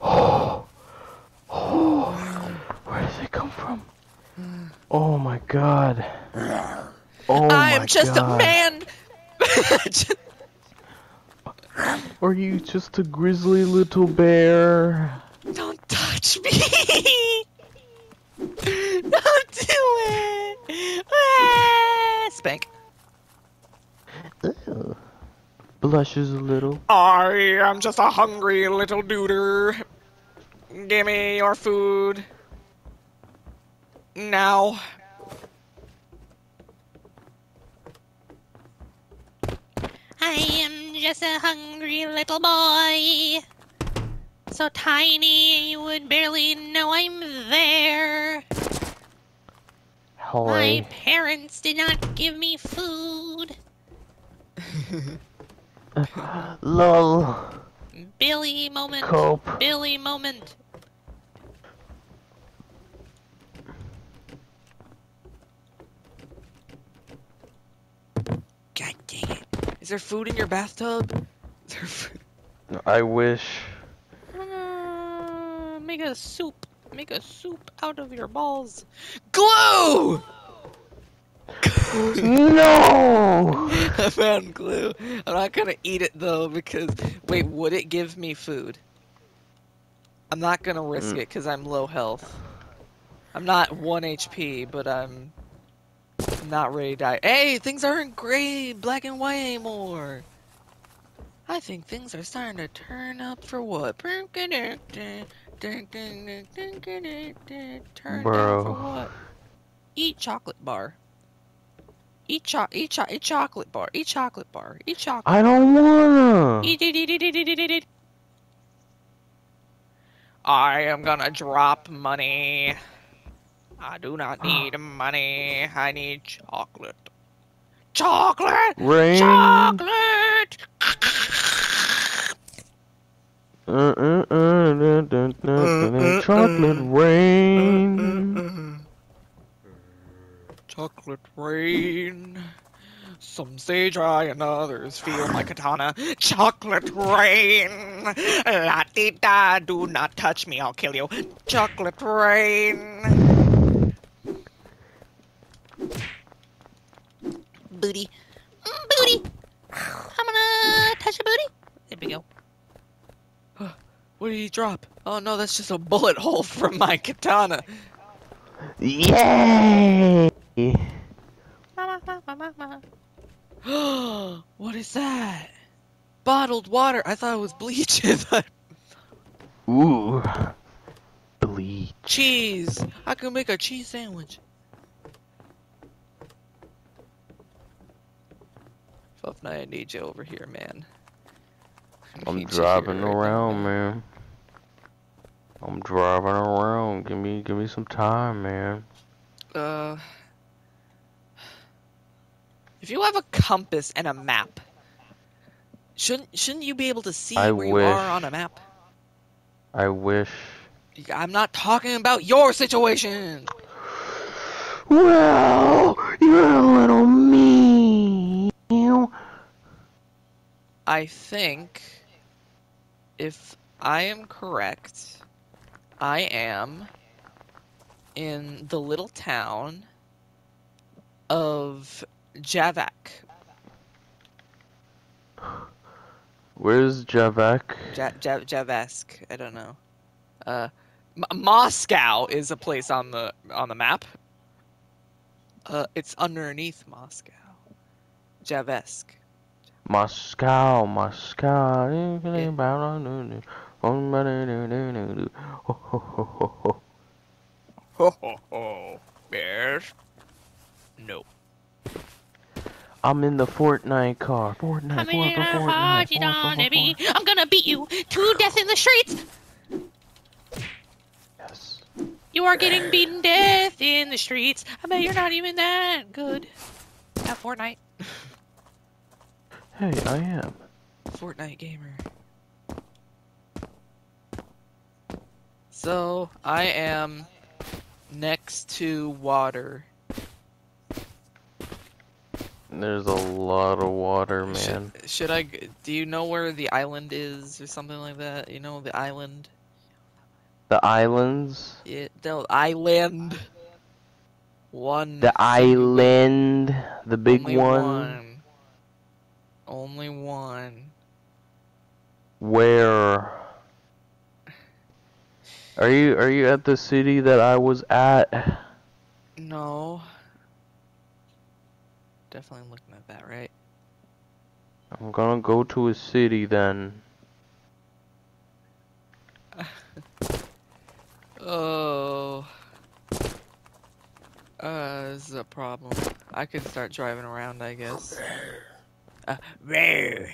[SPEAKER 1] Oh, oh, where does it come from? Oh my god. Oh
[SPEAKER 2] I'm
[SPEAKER 1] my
[SPEAKER 2] just
[SPEAKER 1] god.
[SPEAKER 2] a man.
[SPEAKER 1] Are you just a grizzly little bear?
[SPEAKER 2] Don't touch me. Don't do it. Ah, Spank.
[SPEAKER 1] Ew. Blushes a little.
[SPEAKER 2] I am just a hungry little duder. Give me your food. Now.
[SPEAKER 3] I am just a hungry little boy. So tiny you would barely know I'm there. My parents did not give me food.
[SPEAKER 1] Lol.
[SPEAKER 3] Billy moment.
[SPEAKER 1] Cope.
[SPEAKER 3] Billy moment.
[SPEAKER 2] God dang it. Is there food in your bathtub? Is there food?
[SPEAKER 1] I wish.
[SPEAKER 3] Uh, make a soup. Make a soup out of your balls.
[SPEAKER 2] Glue!
[SPEAKER 1] No!
[SPEAKER 2] I found glue. I'm not gonna eat it though because wait, would it give me food? I'm not gonna risk
[SPEAKER 1] Mm.
[SPEAKER 2] it because I'm low health. I'm not one HP, but I'm not ready to die. Hey, things aren't gray, black and white anymore. I think things are starting to turn up for what? Turn down for
[SPEAKER 1] Bro.
[SPEAKER 2] what? Eat chocolate bar. Eat cho- eat cho- eat chocolate bar. Eat chocolate bar. Eat chocolate.
[SPEAKER 1] I don't wanna.
[SPEAKER 3] Eat, eat, eat, eat, eat, eat, eat, eat.
[SPEAKER 2] I am gonna drop money. I do not need money. I need chocolate. Chocolate!
[SPEAKER 1] Rain.
[SPEAKER 2] Chocolate!
[SPEAKER 1] Uh, uh, uh, dun, dun, dun, dun, dun, Chocolate rain.
[SPEAKER 2] Chocolate rain. Some say dry and others feel my katana. Chocolate rain. La di da, do not touch me, I'll kill you. Chocolate rain.
[SPEAKER 3] Booty. Mm, booty. I'm gonna touch a booty. There we go.
[SPEAKER 2] What did he drop? Oh no, that's just a bullet hole from my katana.
[SPEAKER 1] Yay!
[SPEAKER 3] Mama, mama, mama.
[SPEAKER 2] what is that? Bottled water. I thought it was bleach.
[SPEAKER 1] Ooh. Bleach.
[SPEAKER 2] cheese. I can make a cheese sandwich. Fluff I need you over here, man. I
[SPEAKER 1] I'm driving
[SPEAKER 2] here right
[SPEAKER 1] around, man. I'm driving around. Give me, give me some time, man.
[SPEAKER 2] Uh, if you have a compass and a map, shouldn't shouldn't you be able to see
[SPEAKER 1] I
[SPEAKER 2] where you are on a map?
[SPEAKER 1] I wish.
[SPEAKER 2] I'm not talking about your situation.
[SPEAKER 1] Well, you're a little mean.
[SPEAKER 2] I think, if I am correct, I am in the little town of Javak.
[SPEAKER 1] Where's Javak?
[SPEAKER 2] Ja- Ja- Javask. I don't know. Uh, M- Moscow is a place on the on the map. Uh, it's underneath Moscow. Javesk.
[SPEAKER 1] Moscow, Moscow.
[SPEAKER 2] Yeah. Ho ho ho. Yes. No.
[SPEAKER 1] I'm in the Fortnite car. Fortnite,
[SPEAKER 3] I'm in
[SPEAKER 1] Fortnite,
[SPEAKER 3] a
[SPEAKER 1] Fortnite,
[SPEAKER 3] party
[SPEAKER 1] Fortnite,
[SPEAKER 3] on
[SPEAKER 1] Fortnite,
[SPEAKER 3] baby.
[SPEAKER 1] Fortnite.
[SPEAKER 3] I'm gonna beat you to death in the streets.
[SPEAKER 1] Yes.
[SPEAKER 3] You are getting beaten death in the streets. I bet you're not even that good at Fortnite.
[SPEAKER 1] Hey, I am.
[SPEAKER 2] Fortnite gamer. So I am next to water.
[SPEAKER 1] There's a lot of water, man.
[SPEAKER 2] Should, I? Do you know where the island is, or something like that? You know the island.
[SPEAKER 1] The islands.
[SPEAKER 2] Yeah, the island. One.
[SPEAKER 1] The island. The big
[SPEAKER 2] only
[SPEAKER 1] one.
[SPEAKER 2] Only one.
[SPEAKER 1] Where? Are you are you at the city that I was at?
[SPEAKER 2] No. Definitely looking at that, right?
[SPEAKER 1] I'm gonna go to a city then.
[SPEAKER 2] Oh. Uh, this is a problem. I could start driving around, I guess. Uh, rare.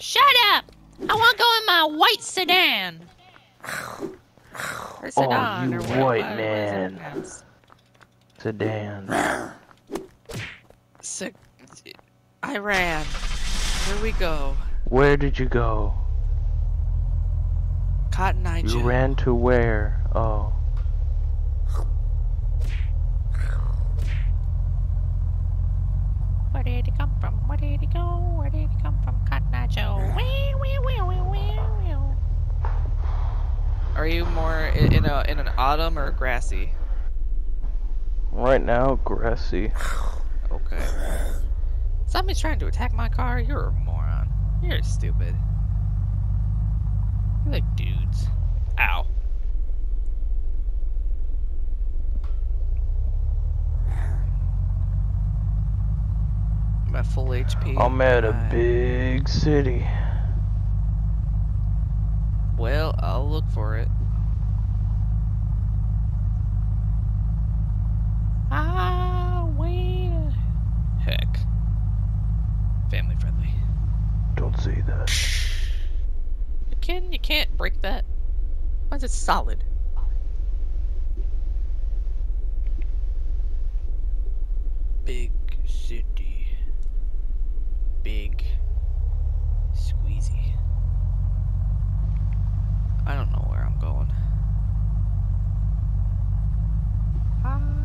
[SPEAKER 3] Shut up! I want to go in my white sedan.
[SPEAKER 2] Or
[SPEAKER 1] Oh, you
[SPEAKER 2] or
[SPEAKER 1] white man.
[SPEAKER 2] it is.
[SPEAKER 1] Sedan.
[SPEAKER 2] Sick. I ran. Here we go.
[SPEAKER 1] Where did you go?
[SPEAKER 2] Cotton Eye
[SPEAKER 1] You ran to where? Oh.
[SPEAKER 3] Where did he come from? Where did he go? Where did he come from? Cotton Eye Joe. Wee, wee, wee, wee, wee, wee.
[SPEAKER 2] Are you more i- in a in an autumn or grassy?
[SPEAKER 1] Right now, grassy.
[SPEAKER 2] Okay. Somebody's trying to attack my car. You're a moron. You're stupid. You're like dudes. Ow. I'm at full HP.
[SPEAKER 1] I'm at a big city.
[SPEAKER 2] Well, I'll look for it. Ah, wait. a- Heck. Family friendly.
[SPEAKER 1] Don't say that.
[SPEAKER 2] You can you can't break that. Why is it solid? Big city. Big squeezy. I don't know where I'm going. Highway.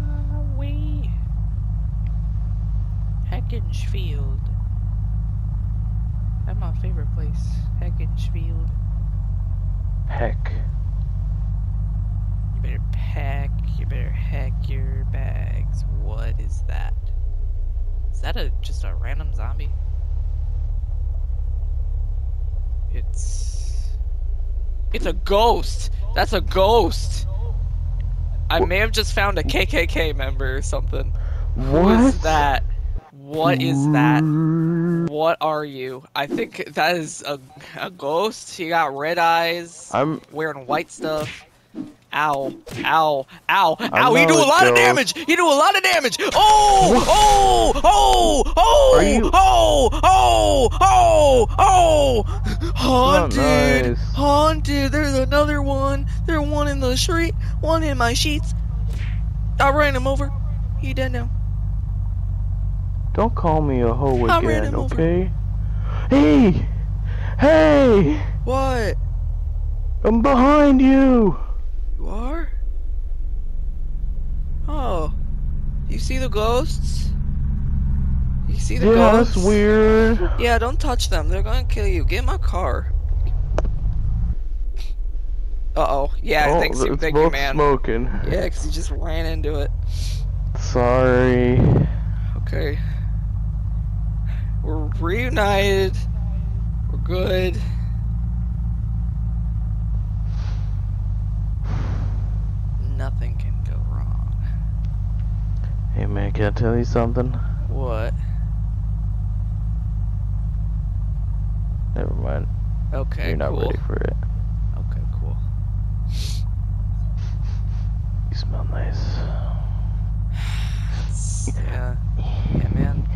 [SPEAKER 2] Heckenschfield. That's my favorite place. Heckenschfield.
[SPEAKER 1] Heck.
[SPEAKER 2] You better pack, you better hack your bags. What is that? Is that a just a random zombie? It's It's a ghost. That's a ghost. I may have just found a KKK member or something. Who
[SPEAKER 1] What?
[SPEAKER 2] is that? What is that? What are you? I think that is a, a ghost. He got red eyes,
[SPEAKER 1] I'm
[SPEAKER 2] wearing white stuff. Ow, ow, ow, ow, he do a lot of damage! He do a lot of damage! Oh! Oh! Oh! Oh!
[SPEAKER 1] You-
[SPEAKER 2] Oh! Oh! Oh! Oh! Haunted!
[SPEAKER 1] nice.
[SPEAKER 2] Haunted! There's another one! There's one in the street, one in my sheets. I ran him over. He dead now.
[SPEAKER 1] Don't call me a hoe
[SPEAKER 2] I ran
[SPEAKER 1] again,
[SPEAKER 2] him over.
[SPEAKER 1] okay? Hey! Hey!
[SPEAKER 2] What?
[SPEAKER 1] I'm behind you!
[SPEAKER 2] You are? Oh. You see the ghosts? You see the
[SPEAKER 1] Yeah,
[SPEAKER 2] ghosts?
[SPEAKER 1] that's weird.
[SPEAKER 2] Yeah, don't touch them. They're gonna kill you. Get in my car. Uh oh. Yeah,
[SPEAKER 1] oh,
[SPEAKER 2] thanks you, thank you, man.
[SPEAKER 1] smoking.
[SPEAKER 2] Yeah, 'cause you just ran into it.
[SPEAKER 1] Sorry.
[SPEAKER 2] Okay. We're reunited. We're good. Nothing can go wrong.
[SPEAKER 1] Hey man, can I tell you something?
[SPEAKER 2] What?
[SPEAKER 1] Never mind.
[SPEAKER 2] Okay,
[SPEAKER 1] You're not
[SPEAKER 2] cool.
[SPEAKER 1] ready for it.
[SPEAKER 2] Okay, cool.
[SPEAKER 1] You smell nice.
[SPEAKER 2] Yeah. Yeah, man.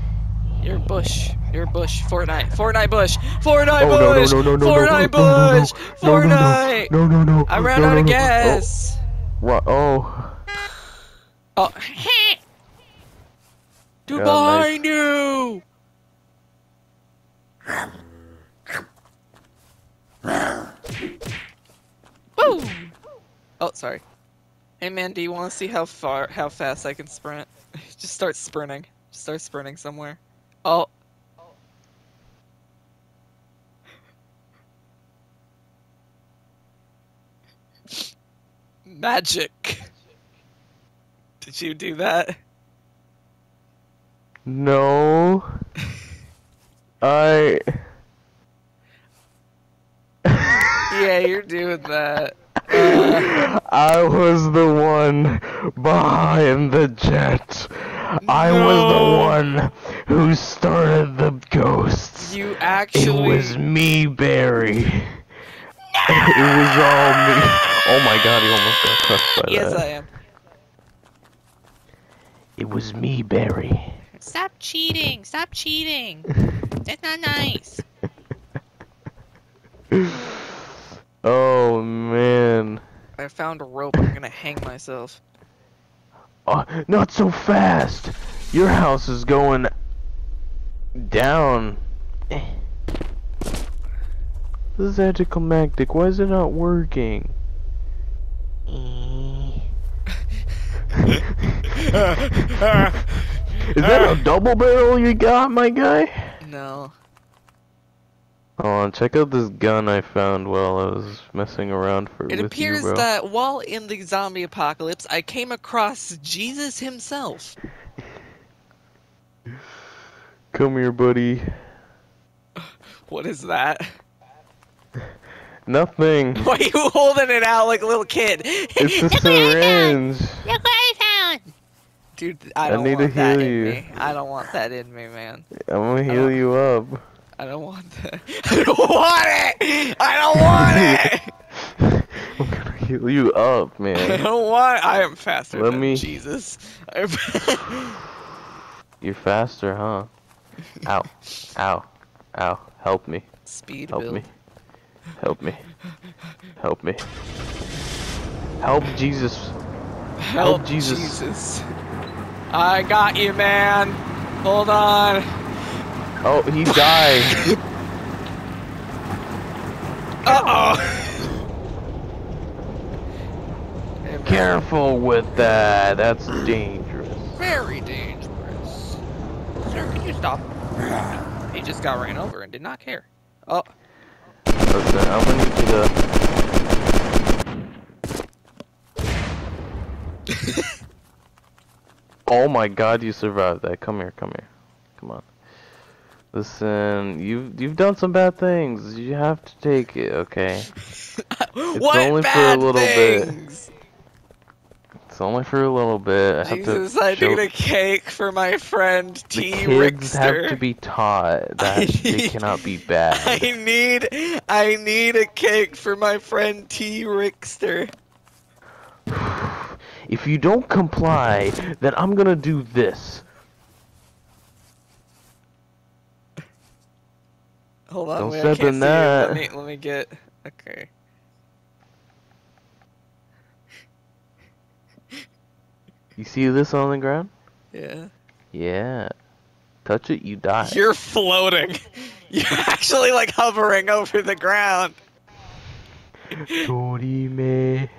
[SPEAKER 2] You're Bush. You're Bush. Fortnite. Fortnite Bush. Fortnite
[SPEAKER 1] Oh,
[SPEAKER 2] Bush.
[SPEAKER 1] no, no, no, no,
[SPEAKER 2] Fortnite
[SPEAKER 1] no,
[SPEAKER 2] Bush.
[SPEAKER 1] no, no, no,
[SPEAKER 2] Fortnite.
[SPEAKER 1] No, no, no.
[SPEAKER 2] I ran
[SPEAKER 1] no,
[SPEAKER 2] out
[SPEAKER 1] no,
[SPEAKER 2] of gas.
[SPEAKER 1] Oh, what? Oh.
[SPEAKER 2] Oh, dude
[SPEAKER 1] Yeah, nice.
[SPEAKER 2] behind you. Woo! Oh, sorry. Hey man, do you want to see how far, how fast I can sprint? Just start sprinting. Just start sprinting somewhere. Oh. Magic. Did you do that?
[SPEAKER 1] No. I.
[SPEAKER 2] Yeah, you're doing that. Uh,
[SPEAKER 1] I was the one behind the jet. I was the one who started the ghosts.
[SPEAKER 2] you actually.
[SPEAKER 1] It was me, Barry. It was all me. Oh my god, he almost got crushed by
[SPEAKER 2] Yes,
[SPEAKER 1] that.
[SPEAKER 2] I am.
[SPEAKER 1] It was me, Barry.
[SPEAKER 3] Stop cheating! Stop cheating! That's not nice.
[SPEAKER 1] oh man.
[SPEAKER 2] I found a rope. I'm gonna hang myself.
[SPEAKER 1] Oh, not so fast. Your house is going down. Eh. This is anticlimactic. Why is it not working? Is that a double barrel you got, my guy?
[SPEAKER 2] No.
[SPEAKER 1] Hold on, check out this gun I found while I was messing around for
[SPEAKER 2] It
[SPEAKER 1] with
[SPEAKER 2] appears
[SPEAKER 1] you,
[SPEAKER 2] that while in the zombie apocalypse, I came across Jesus himself.
[SPEAKER 1] Come here, buddy.
[SPEAKER 2] What is that?
[SPEAKER 1] Nothing.
[SPEAKER 2] Why are you holding it out like a little kid?
[SPEAKER 1] It's a
[SPEAKER 3] Look what I found.
[SPEAKER 1] syringe.
[SPEAKER 3] Look what I found!
[SPEAKER 2] Dude, I
[SPEAKER 1] I
[SPEAKER 2] don't
[SPEAKER 1] need to
[SPEAKER 2] want that
[SPEAKER 1] heal
[SPEAKER 2] in
[SPEAKER 1] you.
[SPEAKER 2] me. I don't want that in me, man.
[SPEAKER 1] I'm gonna heal
[SPEAKER 2] don't-
[SPEAKER 1] you up.
[SPEAKER 2] I don't want that. I don't want it! I don't want it!
[SPEAKER 1] I'm gonna heal you up, man.
[SPEAKER 2] I don't want I am faster
[SPEAKER 1] Let
[SPEAKER 2] than
[SPEAKER 1] me-
[SPEAKER 2] Jesus.
[SPEAKER 1] You're faster, huh? Ow. Ow. Ow. Help me.
[SPEAKER 2] Speed
[SPEAKER 1] Help
[SPEAKER 2] build.
[SPEAKER 1] me. Help me. Help me. Help Jesus.
[SPEAKER 2] Help
[SPEAKER 1] Jesus.
[SPEAKER 2] Jesus. I got you, man. Hold on.
[SPEAKER 1] Oh, he died.
[SPEAKER 2] Uh oh.
[SPEAKER 1] Careful with that. That's dangerous.
[SPEAKER 2] Very dangerous. Sir, can you stop? He just got ran over and did not care. Oh,
[SPEAKER 1] Listen, I'm gonna need you to. oh my god, you survived that. Come here, come here. Come on. Listen, you've you've done some bad things. You have to take it, okay?
[SPEAKER 2] what
[SPEAKER 1] only for a
[SPEAKER 2] bad
[SPEAKER 1] little bit. It's only for a little bit. I have
[SPEAKER 2] Jesus,
[SPEAKER 1] to
[SPEAKER 2] I
[SPEAKER 1] show
[SPEAKER 2] need a cake for my friend T.
[SPEAKER 1] the kids have
[SPEAKER 2] Rickster.
[SPEAKER 1] to be taught that
[SPEAKER 2] I
[SPEAKER 1] they cannot be bad.
[SPEAKER 2] I need, I need a cake for my friend T. Rickster.
[SPEAKER 1] If you don't comply, then I'm gonna do this.
[SPEAKER 2] Hold on,
[SPEAKER 1] Don't
[SPEAKER 2] wait, I
[SPEAKER 1] step
[SPEAKER 2] can't
[SPEAKER 1] in that.
[SPEAKER 2] Let me, let me get. Okay.
[SPEAKER 1] You see this on the ground?
[SPEAKER 2] Yeah.
[SPEAKER 1] Yeah. Touch it, you die.
[SPEAKER 2] You're floating. You're actually like hovering over the ground.
[SPEAKER 1] Dorime.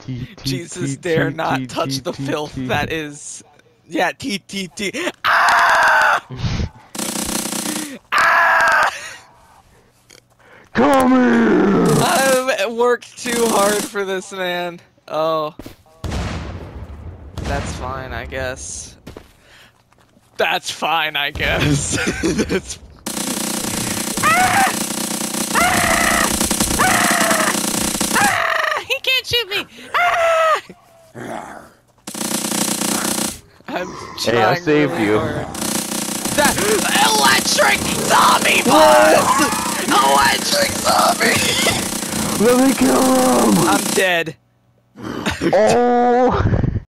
[SPEAKER 1] T- t-
[SPEAKER 2] Jesus dare not touch the filth that is. Yeah, T T T. Ah!
[SPEAKER 1] Come here!
[SPEAKER 2] I've worked too hard for this man. Oh. That's fine, I guess. That's fine, I guess. That's. Ah! Ah! He can't shoot me! Ah! I'm
[SPEAKER 1] Hey, I saved
[SPEAKER 2] really
[SPEAKER 1] you.
[SPEAKER 2] hard. That electric zombie buzz! Electric zombie!
[SPEAKER 1] Let me kill him!
[SPEAKER 2] I'm dead.
[SPEAKER 1] oh!